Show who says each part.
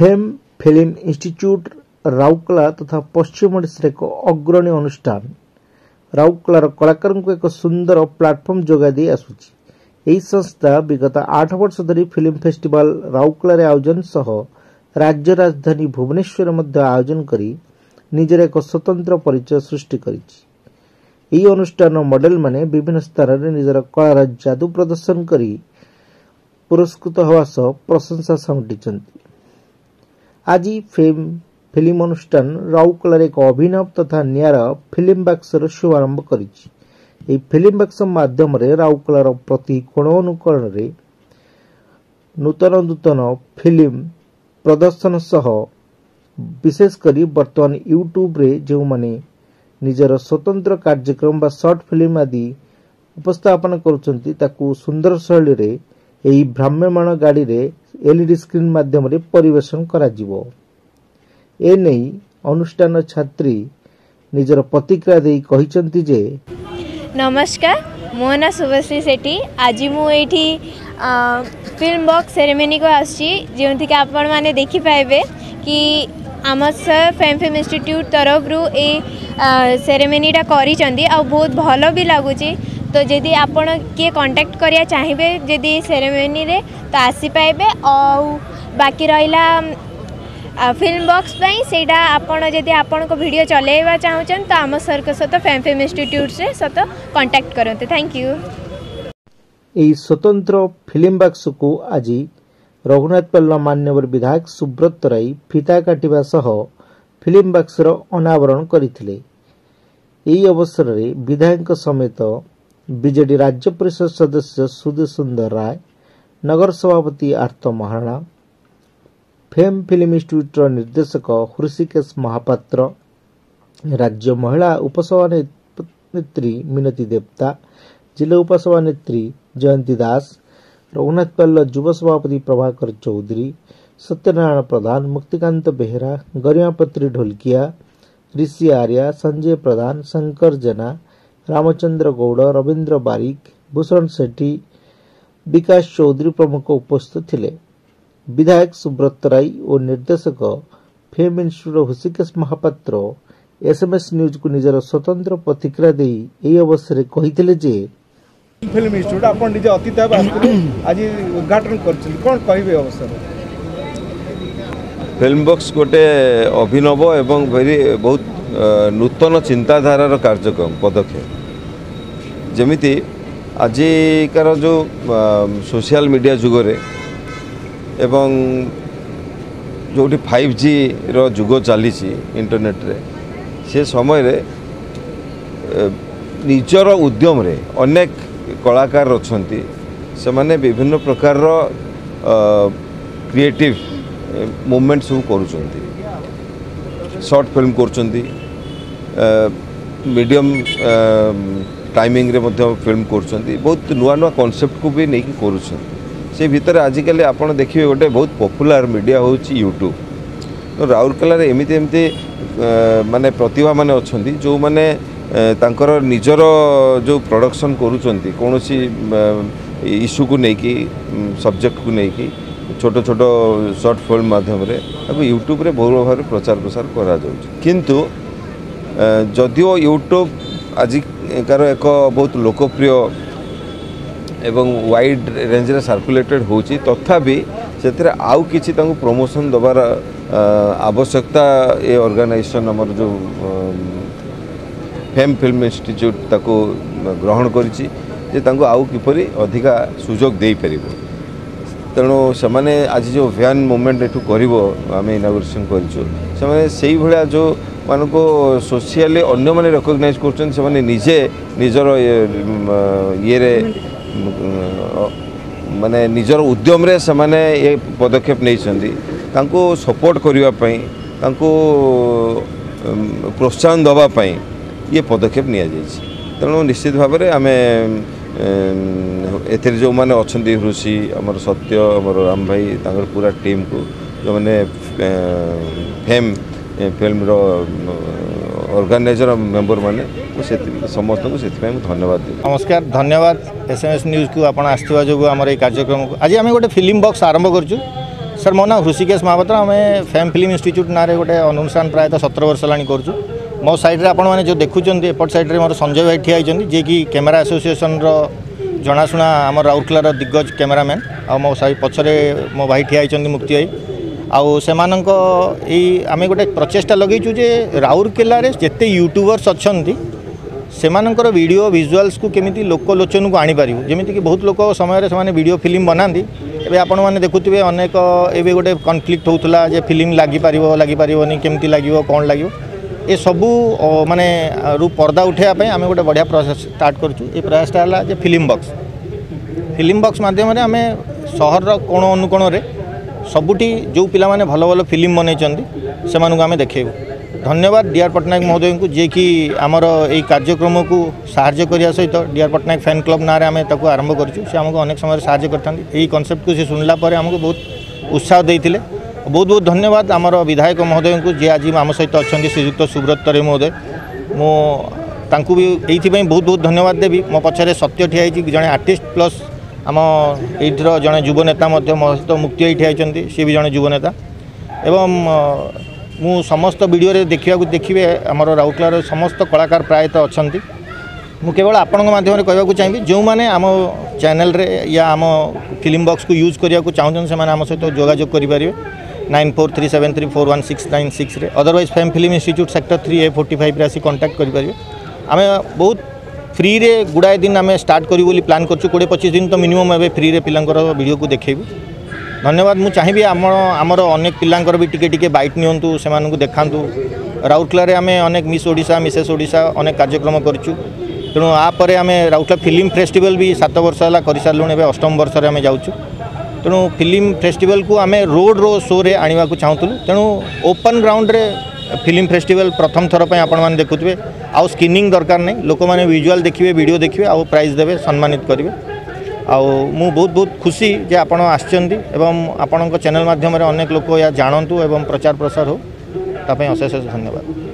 Speaker 1: fame film institute Rourkela ତଥା ପଶ୍ଚିମ ଓଡ଼ିଶାରେ ଏକ ଅଗ୍ରଣୀ ଅନୁଷ୍ଠାନ ରାଉରକେଲାର କଳାକାରଙ୍କୁ ଏକ ସୁନ୍ଦର ପ୍ଲାଟଫର୍ମ ଯୋଗାଇ ଦେଇ ଆସୁଛି ଏହି ସଂସ୍ଥା ବିଗତ ଆଠ ବର୍ଷ ଧରି ଫିଲ୍ମ ଫେଷ୍ଟିଭାଲ ରାଉରକେଲାରେ ଆୟୋଜନ ସହ ରାଜ୍ୟ ରାଜଧାନୀ ଭୁବନେଶ୍ୱରରେ ମଧ୍ୟ ଆୟୋଜନ କରି ନିଜର ଏକ ସ୍ୱତନ୍ତ୍ର ପରିଚୟ ସୃଷ୍ଟି କରିଛି ଏହି ଅନୁଷ୍ଠାନର ମଡେଲମାନେ ବିଭିନ୍ନ ସ୍ଥାନରେ ନିଜର କଳାର ଯାଦୁ ପ୍ରଦର୍ଶନ କରି ପୁରସ୍କୃତ ହେବା ସହ ପ୍ରଶଂସା ସଂଘଟିଛନ୍ତି ଆଜି ଫିଲ୍ମ ଫିଲ୍ମ ଅନୁଷ୍ଠାନ ରାଉରକେଲାରେ ଏକ ଅଭିନବ ତଥା ନିଆରା ଫିଲ୍ମ ବାକ୍ସର ଶୁଭାରମ୍ଭ କରିଛି ଏହି ଫିଲ୍ମ ବାକ୍ସ ମାଧ୍ୟମରେ ରାଉରକେଲାର ପ୍ରତି କୋଣ ଅନୁକରଣରେ ନୂତନ ନୂତନ ଫିଲ୍ମ ପ୍ରଦର୍ଶନ ସହ ବିଶେଷ କରି ବର୍ତ୍ତମାନ ୟୁଟ୍ୟୁବରେ ଯେଉଁମାନେ ନିଜର ସ୍ୱତନ୍ତ୍ର କାର୍ଯ୍ୟକ୍ରମ ବା ସର୍ଟ ଫିଲ୍ମ ଆଦି ଉପସ୍ଥାପନ କରୁଛନ୍ତି ତାକୁ ସୁନ୍ଦର ଶୈଳୀରେ ଏହି ଭ୍ରାମ୍ୟମାଣ ଗାଡ଼ିରେ ଏଲ୍ଇଡି ସ୍କ୍ରିନ୍ ମାଧ୍ୟମରେ ପରିବେଷଣ କରାଯିବ ଏନେଇ ଅନୁଷ୍ଠାନ ଛାତ୍ରୀ ନିଜର ପ୍ରତିକ୍ରିୟା ଦେଇ କହିଛନ୍ତି ଯେ
Speaker 2: ନମସ୍କାର ମୋ ନାଁ ଶୁଭଶ୍ରୀ ସେଠୀ ଆଜି ମୁଁ ଏଇଠି ଫିଲ୍ମ ବକ୍ସ ସେରେମୋନିକୁ ଆସୁଛି ଯେଉଁଥିକି ଆପଣମାନେ ଦେଖିପାରିବେ କି ଆମ ସାର୍ ଫେମ୍ ଫିଲ୍ମ ଇନଷ୍ଟିଚ୍ୟୁଟ୍ ତରଫରୁ ଏଇ ସେରେମୋନିଟା କରିଛନ୍ତି ଆଉ ବହୁତ ଭଲ ବି ଲାଗୁଛି ତ ଯଦି ଆପଣ କିଏ କଣ୍ଟାକ୍ଟ କରିବା ଚାହିଁବେ ଯଦି ସେରେମୋନିରେ ତ ଆସିପାରିବେ ଆଉ ବାକି ରହିଲା ଫିଲ୍ମ ବକ୍ସ ପାଇଁ ସେଇଟା ଆପଣ ଯଦି ଆପଣଙ୍କ ଭିଡ଼ିଓ ଚଲାଇବା ଚାହୁଁଛନ୍ତି ତ ଆମ ସରକ ସହିତ ଫ୍ୟାମ୍ ଫିଲ୍ମ ଇନଷ୍ଟିଚ୍ୟୁଟ୍ରେ ସହିତ କଣ୍ଟାକ୍ଟ କରନ୍ତୁ ଥ୍ୟାଙ୍କ ୟୁ
Speaker 1: ଏହି ସ୍ୱତନ୍ତ୍ର ଫିଲ୍ମ ବକ୍ସକୁ ଆଜି ରଘୁନାଥ ପାଲ୍ଲ ମାନ୍ୟବର ବିଧାୟକ ସୁବ୍ରତ ରାଇ ଫିତା କାଟିବା ସହ ଫିଲ୍ମ ବକ୍ସର ଅନାବରଣ କରିଥିଲେ ଏହି ଅବସରରେ ବିଧାୟକଙ୍କ ସମେତ बीजेडी राज्य परिषद सदस्य सुधीर सुंदर राय नगर सभापति आर्त महाराणा फेम फिल्म इन्यूट्र निर्देशक हृषिकेश महापात्र राज्य महिला नेत्री मीनती देवता जिला उपसभा नेत्री जयंती दास रघुनाथ पल्ल युव सभापति प्रभाकर चौधरी सत्यनारायण प्रधान मुक्तिकांत बेहरा गरिमापत्री ढोलकिया ऋषि आर्या संजय प्रधान शंकर जेना ରାମଚନ୍ଦ୍ର ଗୌଡ଼ ରବୀନ୍ଦ୍ର ବାରିକ ଭୂଷଣ ସେଠୀ ବିକାଶ ଚୌଧୁରୀ ପ୍ରମୁଖ ଉପସ୍ଥିତ ଥିଲେ ବିଧାୟକ ସୁବ୍ରତ ରାଇ ଓ ନିର୍ଦ୍ଦେଶକ ଫିଲ୍ମ ଇନ୍ଷ୍ଟିଚ୍ୟୁଟ୍ର ହୃଷିକେଶ ମହାପାତ୍ର ଏସ୍ଏମ୍ଏସ୍ ନ୍ୟୁଜ୍କୁ ନିଜର ସ୍ୱତନ୍ତ୍ର ପ୍ରତିକ୍ରିୟା ଦେଇ ଏହି ଅବସରରେ କହିଥିଲେ ଯେ
Speaker 3: ଫିଲ୍ମ ଉଦ୍ଘାଟନ କରିଛନ୍ତି କ'ଣ କହିବେ ଅବସର
Speaker 4: ବକ୍ସ ଗୋଟେ ଅଭିନବ ଏବଂ ଭେରି ବହୁତ ନୂତନ ଚିନ୍ତାଧାରାର କାର୍ଯ୍ୟକ୍ରମ ପଦକ୍ଷେପ ଯେମିତି ଆଜିକାର ଯେଉଁ ସୋସିଆଲ୍ ମିଡ଼ିଆ ଯୁଗରେ ଏବଂ ଯେଉଁଠି ଫାଇଭ୍ ଜିର ଯୁଗ ଚାଲିଛି ଇଣ୍ଟରନେଟ୍ରେ ସେ ସମୟରେ ନିଜର ଉଦ୍ୟମରେ ଅନେକ କଳାକାର ଅଛନ୍ତି ସେମାନେ ବିଭିନ୍ନ ପ୍ରକାରର କ୍ରିଏଟିଭ୍ ମୁଭମେଣ୍ଟ ସବୁ କରୁଛନ୍ତି ସର୍ଟ ଫିଲ୍ମ କରୁଛନ୍ତି ମିଡ଼ିୟମ୍ ଟାଇମିଂରେ ମଧ୍ୟ ଫିଲ୍ମ କରୁଛନ୍ତି ବହୁତ ନୂଆ ନୂଆ କନସେପ୍ଟକୁ ବି ନେଇକି କରୁଛନ୍ତି ସେ ଭିତରେ ଆଜିକାଲି ଆପଣ ଦେଖିବେ ଗୋଟେ ବହୁତ ପପୁଲାର ମିଡ଼ିଆ ହେଉଛି ୟୁଟ୍ୟୁବ୍ ରାଉରକେଲାରେ ଏମିତି ଏମିତି ମାନେ ପ୍ରତିଭାମାନେ ଅଛନ୍ତି ଯେଉଁମାନେ ତାଙ୍କର ନିଜର ଯେଉଁ ପ୍ରଡ଼କ୍ସନ୍ କରୁଛନ୍ତି କୌଣସି ଇସ୍ୟୁକୁ ନେଇକି ସବଜେକ୍ଟକୁ ନେଇକି ଛୋଟ ଛୋଟ ସର୍ଟ ଫିଲ୍ମ ମାଧ୍ୟମରେ ତାକୁ ୟୁଟ୍ୟୁବ୍ରେ ବହୁଳ ଭାବରେ ପ୍ରଚାର ପ୍ରସାର କରାଯାଉଛି କିନ୍ତୁ ଯଦିଓ ୟୁଟ୍ୟୁବ୍ ଆଜି ଏହାର ଏକ ବହୁତ ଲୋକପ୍ରିୟ ଏବଂ ୱାଇଡ଼ ରେଞ୍ଜରେ ସାର୍କୁଲେଟେଡ଼ ହେଉଛି ତଥାପି ସେଥିରେ ଆଉ କିଛି ତାଙ୍କୁ ପ୍ରମୋସନ୍ ଦେବାର ଆବଶ୍ୟକତା ଏ ଅର୍ଗାନାଇଜେସନ୍ ଆମର ଯେଉଁ ଫେମ୍ ଫିଲ୍ମ ଇନଷ୍ଟିଚ୍ୟୁଟ୍ ତାକୁ ଗ୍ରହଣ କରିଛି ଯେ ତାଙ୍କୁ ଆଉ କିପରି ଅଧିକା ସୁଯୋଗ ଦେଇପାରିବ ତେଣୁ ସେମାନେ ଆଜି ଯେଉଁ ଭ୍ୟାନ୍ ମୁଭମେଣ୍ଟ ଏଠୁ କରିବ ଆମେ ଇନାଗୁରେସନ୍ କରିଛୁ ସେମାନେ ସେଇଭଳିଆ ଯେଉଁ ମାନଙ୍କୁ ସୋସିଆଲି ଅନ୍ୟମାନେ ରେକଗ୍ନାଇଜ୍ କରୁଛନ୍ତି ସେମାନେ ନିଜେ ନିଜର ଇଏରେ ମାନେ ନିଜର ଉଦ୍ୟମରେ ସେମାନେ ଏ ପଦକ୍ଷେପ ନେଇଛନ୍ତି ତାଙ୍କୁ ସପୋର୍ଟ କରିବା ପାଇଁ ତାଙ୍କୁ ପ୍ରୋତ୍ସାହନ ଦେବା ପାଇଁ ଇଏ ପଦକ୍ଷେପ ନିଆଯାଇଛି ତେଣୁ ନିଶ୍ଚିତ ଭାବରେ ଆମେ ଏଥିରେ ଯେଉଁମାନେ ଅଛନ୍ତି ଋଷି ଆମର ସତ୍ୟ ଆମର ରାମ ଭାଇ ତାଙ୍କର ପୁରା ଟିମ୍କୁ ଯେଉଁମାନେ ଫେମ୍ ଫିଲ୍ମର ଅର୍ଗାନାଇଜର ମେମ୍ବରମାନେ ମୁଁ ସେଥିପାଇଁ ସମସ୍ତଙ୍କୁ ସେଥିପାଇଁ ମୁଁ ଧନ୍ୟବାଦ ଦେବି
Speaker 5: ନମସ୍କାର ଧନ୍ୟବାଦ ଏସ୍ ଏମ୍ ଏସ୍ ନ୍ୟୁଜ୍କୁ ଆପଣ ଆସିଥିବା ଯୋଗୁଁ ଆମର ଏଇ କାର୍ଯ୍ୟକ୍ରମକୁ ଆଜି ଆମେ ଗୋଟେ ଫିଲ୍ମ ବକ୍ସ ଆରମ୍ଭ କରୁଛୁ ସାର୍ ମୋ ନାଁ ହୃଷିକେଶ ମହାପାତ୍ର ଆମେ ଫେମ୍ ଫିଲ୍ମ ଇନ୍ଷ୍ଟିଚ୍ୟୁଟ୍ ନାଁରେ ଗୋଟେ ଅନୁଷ୍ଠାନ ପ୍ରାୟତଃ ସତର ବର୍ଷ ହେଲାଣି କରୁଛୁ ମୋ ସାଇଡ଼୍ରେ ଆପଣମାନେ ଯେଉଁ ଦେଖୁଛନ୍ତି ଏପଟ ସାଇଡ଼୍ରେ ମୋର ସଞ୍ଜୟ ଭାଇ ଠିଆ ହୋଇଛନ୍ତି ଯିଏକି କ୍ୟାମେରା ଆସୋସିଏସନ୍ର ଜଣାଶୁଣା ଆମ ରାଉରକେଲାର ଦିଗ୍ଗଜ କ୍ୟାମେରାମ୍ୟାନ୍ ଆଉ ମୋ ସାହି ପଛରେ ମୋ ଭାଇ ଠିଆ ହୋଇଛନ୍ତି ମୁକ୍ତି ଭାଇ आ आम गोटे प्रचेषा लगे राउरकेल जिते यूट्यूबर्स अच्छा सेमकर भिड भिजुआल्स को कमी लोकलोचन को आनी आनीपर जमीक बहुत लोग समय भिड फिल्म बना आपण मैंने देखुए अनेक एवं गोटे कनफ्लिक्ट होता जे फिल्म लगिपर लगिपर केमी लगे कौन लगे ये सबू मानने पर्दा उठाई आम गोटे बढ़िया प्रोसेस स्टार्ट कर प्रयासटा है फिल्म बक्स फिल्म बक्स मध्यम आम सहर कोण अनुकोण में ସବୁଠି ଯେଉଁ ପିଲାମାନେ ଭଲ ଭଲ ଫିଲ୍ମ ବନେଇଛନ୍ତି ସେମାନଙ୍କୁ ଆମେ ଦେଖାଇବୁ ଧନ୍ୟବାଦ ଡି ଆର୍ ପଟ୍ଟନାୟକ ମହୋଦୟଙ୍କୁ ଯିଏକି ଆମର ଏଇ କାର୍ଯ୍ୟକ୍ରମକୁ ସାହାଯ୍ୟ କରିବା ସହିତ D R Pattnaik fan club ନାଁରେ ଆମେ ତାକୁ ଆରମ୍ଭ କରିଛୁ ସେ ଆମକୁ ଅନେକ ସମୟରେ ସାହାଯ୍ୟ କରିଥାନ୍ତି ଏହି କନସେପ୍ଟକୁ ସେ ଶୁଣିଲା ପରେ ଆମକୁ ବହୁତ ଉତ୍ସାହ ଦେଇଥିଲେ ବହୁତ ବହୁତ ଧନ୍ୟବାଦ ଆମର ବିଧାୟକ ମହୋଦୟଙ୍କୁ ଯିଏ ଆଜି ଆମ ସହିତ ଅଛନ୍ତି ଶ୍ରୀଯୁକ୍ତ ସୁବ୍ରତ ତରେ ମହୋଦୟ ମୁଁ ତାଙ୍କୁ ବି ଏଇଥିପାଇଁ ବହୁତ ବହୁତ ଧନ୍ୟବାଦ ଦେବି ମୋ ପଛରେ ସତ୍ୟ ଠିଆ ହେଇଛି ଜଣେ ଆର୍ଟିଷ୍ଟ ପ୍ଲସ୍ ଆମ ଏଇଠିର ଜଣେ ଯୁବ ନେତା ମଧ୍ୟ ମୋ ସହିତ ମୁକ୍ତି ଏଇଠି ଆଇଛନ୍ତି ସିଏ ବି ଜଣେ ଯୁବ ନେତା ଏବଂ ମୁଁ ସମସ୍ତ ଭିଡ଼ିଓରେ ଦେଖିବାକୁ ଦେଖିବେ ଆମର ରାଉରକେଲାର ସମସ୍ତ କଳାକାର ପ୍ରାୟତଃ ଅଛନ୍ତି ମୁଁ କେବଳ ଆପଣଙ୍କ ମାଧ୍ୟମରେ କହିବାକୁ ଚାହିଁବି ଯେଉଁମାନେ ଆମ ଚ୍ୟାନେଲରେ ୟା ଆମ ଫିଲ୍ମ ବକ୍ସକୁ ୟୁଜ୍ କରିବାକୁ ଚାହୁଁଛନ୍ତି ସେମାନେ ଆମ ସହିତ ଯୋଗାଯୋଗ କରିପାରିବେ nine four three seven three four one six nine ସିକ୍ସରେ otherwise fame film institute sector three A forty ଫାଇଭ୍ରେ ଆସି କଣ୍ଟାକ୍ଟ କରିପାରିବେ ଆମେ ବହୁତ ଫ୍ରିରେ ଗୁଡ଼ାଏ ଦିନ ଆମେ ଷ୍ଟାର୍ଟ କରିବୁ ବୋଲି ପ୍ଲାନ୍ କରୁଛୁ କୋଡ଼ିଏ ପଚିଶ ଦିନ ତ ମିନିମମ୍ ଏବେ ଫ୍ରିରେ ପିଲାଙ୍କର ଭିଡ଼ିଓକୁ ଦେଖେଇବୁ ଧନ୍ୟବାଦ ମୁଁ ଚାହିଁବି ଆମ ଆମର ଅନେକ ପିଲାଙ୍କର ବି ଟିକେ ଟିକେ ବାଇଟ୍ ନିଅନ୍ତୁ ସେମାନଙ୍କୁ ଦେଖାନ୍ତୁ ରାଉରକେଲାରେ ଆମେ ଅନେକ ମିସ୍ ଓଡ଼ିଶା ମିସେସ୍ ଓଡ଼ିଶା ଅନେକ କାର୍ଯ୍ୟକ୍ରମ କରିଛୁ ତେଣୁ ଆପରେ ଆମେ ରାଉରକେଲା ଫିଲ୍ମ ଫେଷ୍ଟିଭାଲ୍ ବି ସାତ ବର୍ଷ ହେଲା କରିସାରିଲୁଣି ଏବେ ଅଷ୍ଟମ ବର୍ଷରେ ଆମେ ଯାଉଛୁ ତେଣୁ ଫିଲ୍ମ ଫେଷ୍ଟିଭାଲ୍କୁ ଆମେ ରୋଡ଼୍ ରୋ ଶୋରେ ଆଣିବାକୁ ଚାହୁଁଥିଲୁ ତେଣୁ ଓପନ୍ ଗ୍ରାଉଣ୍ଡରେ फिल्म फेस्टिवल प्रथम थर पर आपने देखुए आउ स्किंग दरकार नहीं लोक मैंने भिजुआल देखिए भिड देखिए आउ प्राइज देवे सम्मानित करेंगे आउ मु बहुत बहुत खुशी जे आप आपण चेल मध्यम अनेक लोक या जानतु एवं प्रचार प्रसार हो तापाई अशेष धन्यवाद